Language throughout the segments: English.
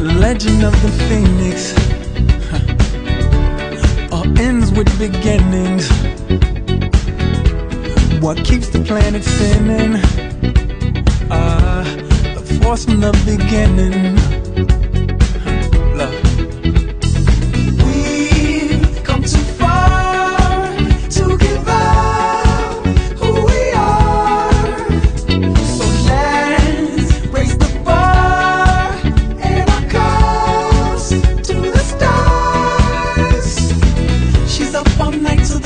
legend of the phoenix huh, all ends with beginnings. What keeps the planet spinning? Ah, the force from the beginning. Night to the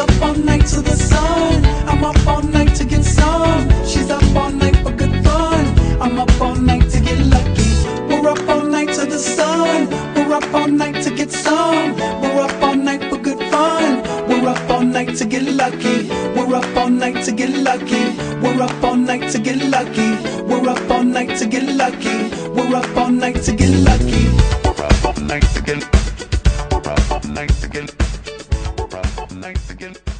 up all night to the sun. I'm up all night to get some. She's up all night for good fun. I'm up all night to get lucky. We're up all night to the sun. We're up all night to get some. We're up all night for good fun. We're up all night to get lucky. We're up all night to get lucky. We're up all night to get lucky. We're up all night to get lucky. We're up all night to get lucky. Thanks again.